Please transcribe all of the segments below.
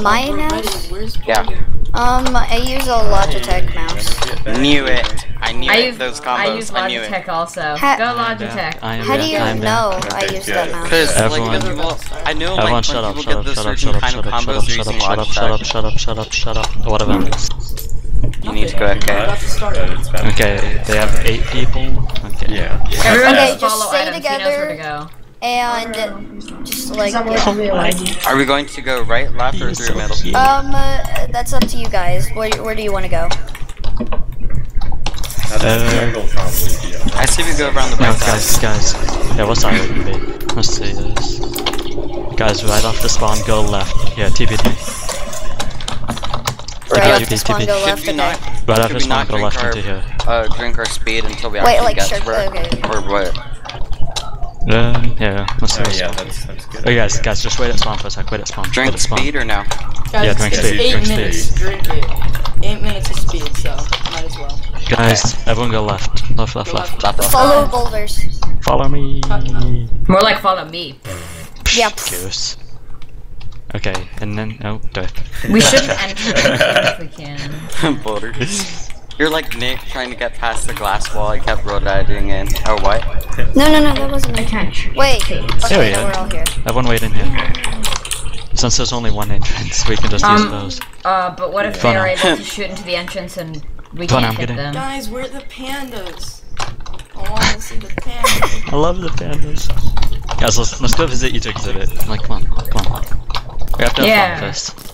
My mouse? Yeah. Um, I use a Logitech mouse. Knew it. I knew I it. use Those combos. I use I knew it. Logitech also. Ha- Go Logitech. I am How do back, you I am know back. I Okay, use good. that mouse? Because like Everyone- when people, I know Everyone like shut when up, people shut up, get the shut up, certain shut up, kind shut of up, shut combos up, they're shut up, using shut up, shut up, Logitech. shut up, shut up, shut up. What event? You need to go. We're Okay. about to start. But it's been- Okay, they have eight people. Okay. Yeah. Everyone Okay, just just follow stay items. He knows where to together. go. And just like Are we going to go right, left, or through so middle? cute. um, uh, that's up to you guys. Where where do you want to go? Uh, jungle probably be okay. I say we go around the No, guys, guys. Yeah, what's that would it? Let's see this. Guys, right off the spawn, go left. Yeah, TPT. Right Okay, off the spawn, go left. we Okay. Right off the we spawn, go left into here. uh, drink our speed until we Wait, actually like, get sure, to where, okay. or what? Uh, yeah, let's see Oh yeah, that's that's good. Oh, guys, guys, just wait at spawn for a sec. Wait at spawn. wait Drink at spawn. speed or no? Guys, Yeah, drink it's speed, eight drink minutes. speed. Drink it. Eight minutes of speed, so might as well. Guys, everyone go left. Left, left, Go left. Left, left. Follow boulders. Follow me. More like follow me. Yep. Goose. Okay, and then oh, dirt. We shouldn't enter if we can. Boulders. You're like Nick trying to get past the glass wall. I kept road riding in. Oh what? No, no, no, that wasn't me. Wait. There Okay, we go. We're all here. Everyone wait in here. Since there's only one entrance, we can just use Um, those. Uh, but what if Fun. they're able to shoot into the entrance and we Fun, can't hit getting- them? Guys, where are the pandas? I want to see the pandas. I love the pandas. Guys, let's, let's go visit each exhibit. Like, come on, come on. We have to have Yeah. fun first.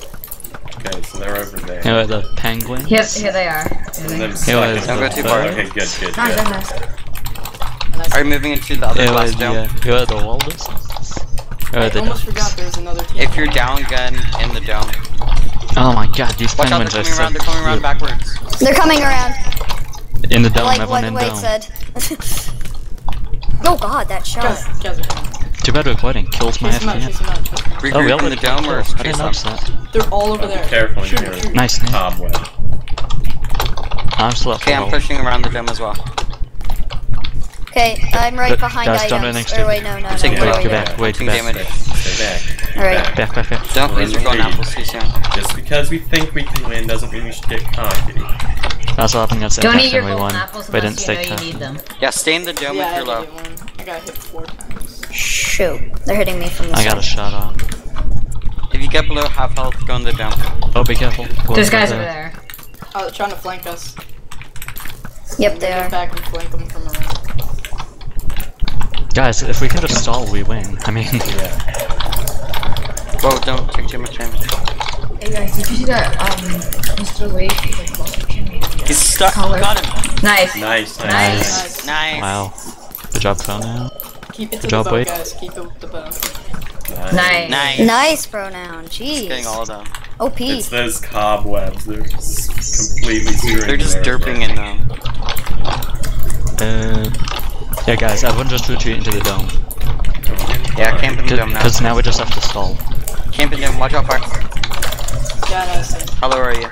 Okay, so they're over there. Here are the penguins. Here, here they are. Here And they are. second, Don't go too far. Okay, good, good, good. nice, nice. Are you moving into the other Here are glass the, dome? uh, here are the walrus. Here I are the almost forgot ducks. there was another team. If you're down, gun in the dome. Oh my god, these Watch out! penguins They're are coming so around. They're coming around backwards. They're coming around. In the dome, like everyone in Wade dome. said. oh god, that shot. Guys, guys are coming. Too bad recording kills my Chase them out, chase FPS. them out, chase them out. Regroup Oh, we in already the dome or I chase didn't notice that. They're all over there. careful in Shoot, here. shoot. Nice name. Cobweb. I'm still up Okay, I'm pushing around the dome as well. Okay, I'm right But behind guys, don't do items. next to- wait, no, no, no. Take wait, it wait, out, Wait, wait. back, wait, Taking back. damage. Back. Alright. Back. Back, back, back. Don't We're lose your the phone lead. apples too soon. Just because we think we can win doesn't mean we should get cocky. That's what happened against Don't eat your we golden won. apples We didn't unless you know you need them. Yeah, stay in the dome Yeah, if you're low. I got hit four times. Shoot, they're hitting me from the I got a shot off. If you get below half health, go in the down. Oh, be careful. There's guys over there. Oh, they're trying to flank us. Yep, I'm they gonna are. Go back and flank them from around. Guys, if we can just stall, we win. I mean, Yeah. Whoa, don't take too much damage. Hey guys, did you see that um Mr. Wade like lost a He's stuck. Color. Got him. Nice. Nice, nice. Nice. Nice. Nice. wow. Good job, Conan. Keep it to Good job, the bow, Wade. guys. Keep it with the bow. Nice. Nice. Nice pronoun, jeez. Getting all of them. OP. It's those cobwebs. They're s- completely screwing They're just everything. derping in them. Uh, yeah, guys, everyone just retreat into the dome. Yeah, camp in the dome now. Because now we just have to stall. Camp in the dome. Watch out fire. Yeah, nice. How low are you?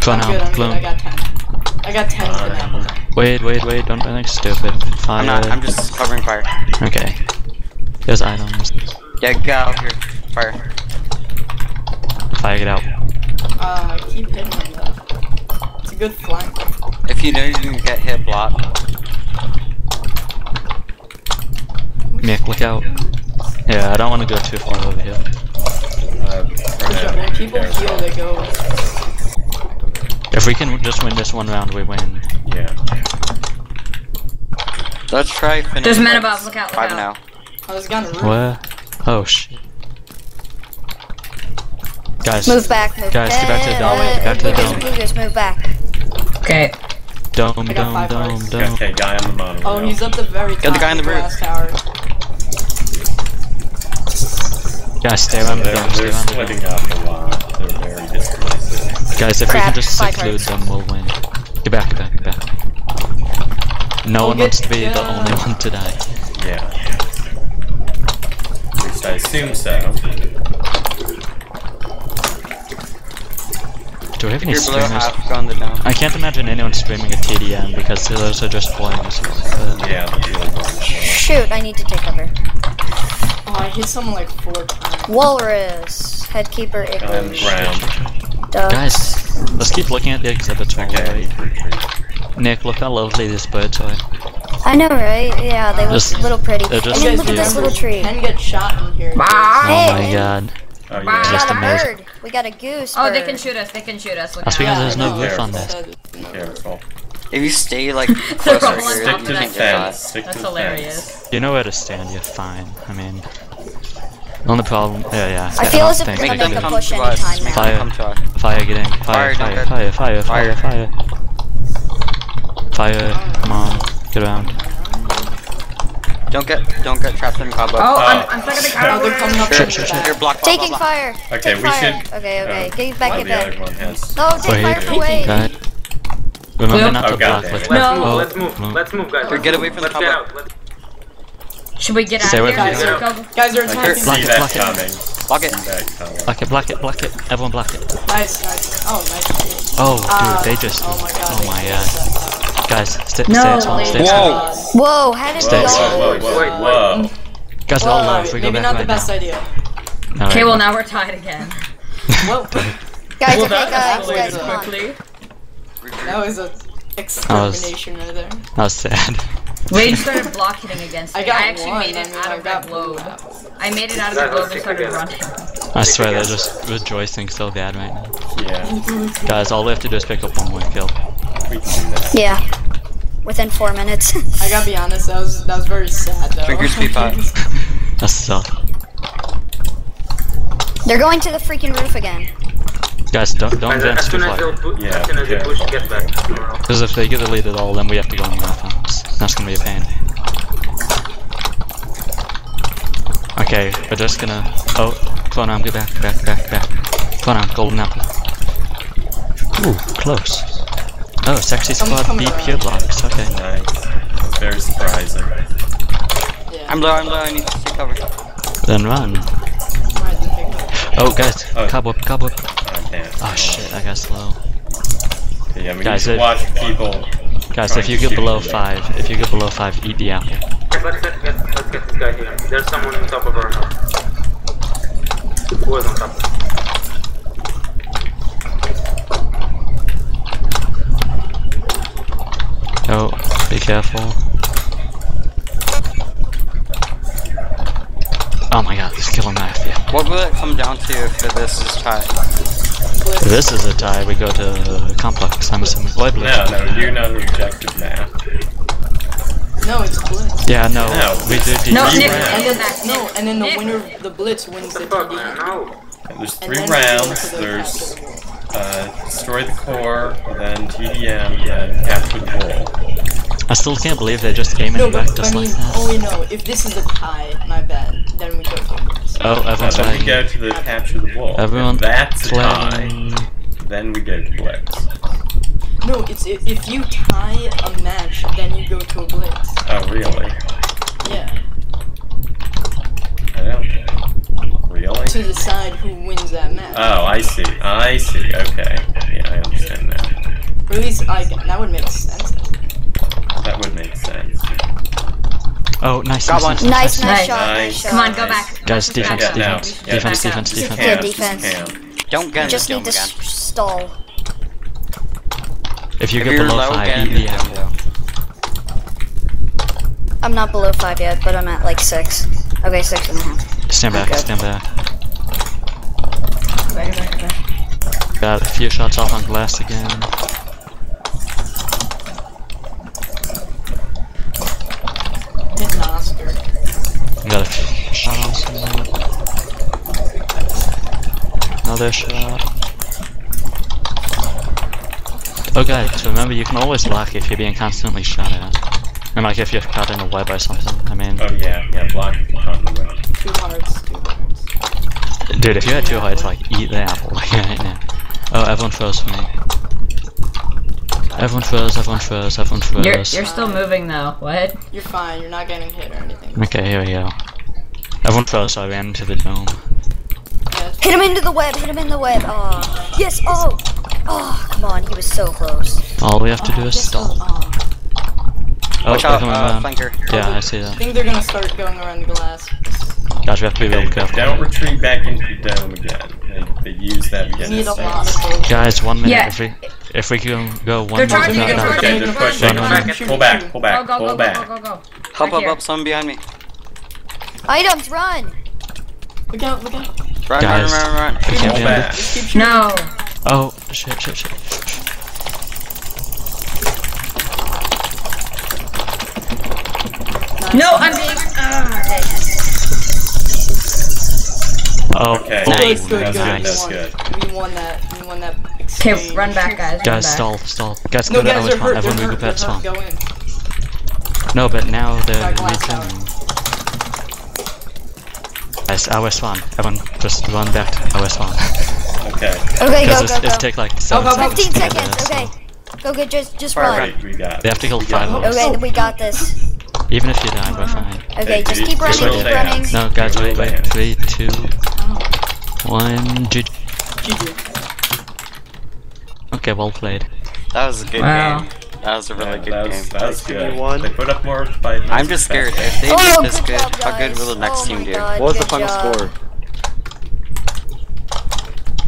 Go I'm good, I'm good. bloom. I got 10. I got 10 for now. Wait, wait, wait, don't do anything stupid. Fire. I'm not. I'm just covering fire. Okay. There's items. Yeah, get out here. Fire. Fire it out. Uh, I keep hitting them though. It's a good flank. If you know you can get hit, block. Mick, look out. Yeah, I don't want to go too far over here. Uh, Good job. When people heal, they go. If we can just win this one round, we win. Yeah. Let's try finish. There's men above, look out, look Five out. now. Oh, there's a guy on the roof. Where? Oh shit. Guys, Move back, move Guys, get back to the dome, get back to the Lucas, dome. Lucas, move back. Okay. dome, I dome, dome, dome. Okay, guy on the monorail. Oh, he's up the very top. Get the guy in the roof. tower. Guys, stay around the dome, they're splitting up a lot. They're very disconnected. Guys, if we can just five seclude them, we'll win. Get back, get back, get back. No Oh, one get- wants to be the only one to die. Yeah. At least I assume so. Do we have If any you're streamers? half, go in. I can't imagine anyone streaming a TDM because those are just boring as fuck. but- Yeah, the. Shoot, I need to take cover. Oh, I hit someone like four times. Walrus. Headkeeper Um, igloo. ground. Ducks. Guys, let's keep looking at the exhibits while we Okay. wait. Nick, look how lovely this birds are. I know, right? Yeah, they look Just- a little pretty. they're And then look at this little uh, tree. Can get shot in here. Bye. Hey, Oh my god. Oh We yeah. Just got a amazing. bird. We got a goose. Oh, they can shoot us. They can shoot us. Look That's because Yeah, there's no roof on this. Careful. If you stay like They're closer all on Stick to the can that get fence. Stick That's to hilarious. fence. You know where to stand, you're fine. I mean, the only problem, yeah, yeah. I feel as if think- we're gonna make a push to us. anytime now. them come to us. Fire, get in. Fire, Fire, fire, fire, fire, fire, Fire. fire. Fire, come on, get around. Don't get don't get trapped in cobweb. Oh, Oh. I'm, I'm stuck in the Oh, they're coming up Sure, sure, sure. You're blocked. blah, blah, Taking blah. fire. Okay, Take we fire. should. Okay, okay. uh, Get back, oh, get the other back. No, take fire from Wade. Right. Remember not Oh, to God block damn with it. me. Let's move, Oh, let's move, let's move, guys. Or get away from the let's get cobweb. out. Let's... Should we get out of here? Guys, Guys, go. are, guys are attacking. Block see it, that block it. coming. Block it. See that coming. Block it, block it, block it. Everyone block it. Nice, nice. Oh, nice. Oh, dude, Ah, they just. Oh my god. Oh my just god. Guys, stay, No. stay at home, stay at home. Whoa. Whoa, how did Stay- we Whoa, whoa, whoa, Wait, whoa. Guys, we're all Well, low uh, if we go maybe not right the best now. idea. Alright. Okay, well now we're tied again. Well, Guys, Well, okay, guys, guys, come on. That was a extermination right there. That was sad. Wade started block hitting against me. I I, actually one. made it I mean, out of got the globe. I made it out of the Guys, globe and started running. I swear they're just rejoicing so bad right now. Yeah, Guys, all we have to do is pick up one more kill. we can do that. Yeah. Within four minutes. I gotta be honest, that was that was very sad though. Drink your speed pot. That's suck. They're going to the freaking roof again. Guys, don't, don't And advance as too soon far. Yeah, as yeah. they push, get back. tomorrow. Because if they get the lead at all, then we have to go on the offense. That's gonna be a pain. Okay, we're just gonna. Oh, Clonam, get back, back, back, back. Clonam, golden apple. Ooh, close. Oh, sexy Someone's squad coming beat around. pure blocks. Okay. Nice. Very surprising. Yeah. I'm low. I'm low. I need to take cover. Then run. Right, oh, then pick up. Oh, guys, Oh. cobweb, cobweb. Oh. Oh shit, I got slow. Yeah, we Guys, need to watch people. Guys, if you get below you. five, if you get below five, eat the apple. Let's, let's, get, let's get this guy here. There's someone on top of our house. Who is on top? Oh, be careful. Oh my god, he's killing my FPL. What will it come down to for this is tied? If this is a tie, we go to complex. I'm assuming. Well, I No, no, you're not an objective map. No, it's blitz. Yeah, no, No. we do D. No, Three Nick, rounds. And then no, and then the Nick. winner the blitz wins the Fuck, TD. man, no. There's three then we go rounds. the There's uh, destroy the core, then TDM, then capture the wool. I still can't believe they just came No, and wrecked but us I mean, like that. oh wait, no. If this is a tie, my bad. Then we go to blitz. Oh, Uh, everyone's then we go to the capture the wool. Everyone If that's a tie. Then we go to blitz. No, it's if, if you tie a match, then you go to a blitz. Oh, really? Yeah, I don't. Really? to decide who wins that match. Oh, I see. I see. Okay. Yeah, I understand now. or at least like that would make sense. That would make sense. Oh, nice, Got nice, one. nice, Nice, nice. nice Nice. shot, nice Nice. shot. Come on, go back. Guys, Back, defense, back, Yeah, back. now. defense, Yeah, defense, back defense, defense. good Cam, defense. Don't get We him. just Just need to stall. If you If get below low five, again, eat the you're apple. I'm not below five yet, but I'm at like six. Okay, six and a half. Stand back, Okay. stand back. Back, back, back. Got a few shots off on glass again. Hit an Oscar. Got a few shot on someone. Another shot. Okay, so remember you can always lock if you're being constantly shot at. And like if you're caught in a web or something. I mean, Oh yeah, yeah. Block on the web. Two hearts. Two hearts. dude, if you had two heights, like eat the apple like right now. Oh, everyone froze for me. Everyone froze, everyone froze, everyone froze. You're, you're still moving though. What? You're fine. You're not getting hit or anything. Okay, here we go. Everyone froze, so I ran into the dome. Yeah, Hit him into the web. Hit him in the web. Oh, yes. Oh, oh, come on. He was so close. All we have to do is Yes, stall. oh, Oh, Watch out, uh, flanker. Yeah, I see that. I think they're gonna start going around the glass. Guys, we have to be Okay, real careful. don't retreat back into the dome again. They, they use that We against need a lot of. Guys, one minute. Yeah. If we if we can go one They're minute charging, without they're that- Okay, they're pushing. No, no, no. Pull back, pull back, go, pull go, go, back. go, go, go. Up, Right up, here. up, someone behind me. Items, run! Look out, look out. Run, Guys. run, run, run, run. We can't be under- Just keep shooting. No. Oh shit shit shit. No, I'm being. Ah, dang. Oh, Okay, nice, Good, good, good. nice. We That's won. good. We won that. We won that. Okay, run back, guys. Guys, back. stall, stall. Guys, No, go to guys, our they're spawn. Everyone move hurt. to that spawn. hurt. Go in. No, but now they're Got glass returning. Guys, our. Everyone, just run back to our spawn. Okay. Okay, Because go, it's, go, it's go. take like seven go, go. seconds. 15 seconds, there, okay. so- Go, good, just, just run. Right, we got. They have to kill five got of us. Okay, we got this. Even if you die, we're fine. Okay, just keep running, keep running. No, guys, wait, Roll wait. Three, two, one. GG. okay, well played. That was a good Wow. game. That was a really Yeah, good that was, game. that was good. won. They put up more fight. I'm just scared. If they Oh, do this good good, job, how good will the next oh team my do? God, What was the final job. score?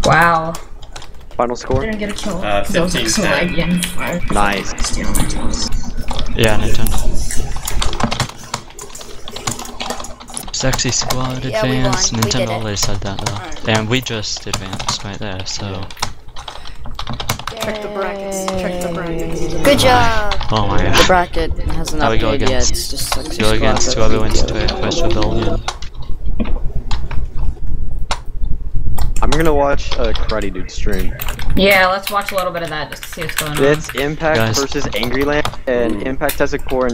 Wow. Final score? didn't get a kill. Uh, Because I was like so 15-10. laggy. Nice. Stealing my kills. Yeah, Nintendo. Sexy squad Yeah, we advance. Nintendo always said that though. Alright. And we just advanced right there, so. Check the brackets. Check the brackets. Good job. Oh my god. The bracket hasn't Now we go updated yet. against- It's just like Go against whoever wins to Quest Rebellion. I'm gonna watch a Karate Dude stream. Yeah, let's watch a little bit of that just to see what's going on. It's Impact Guys. versus Angry Land, and Impact has a core and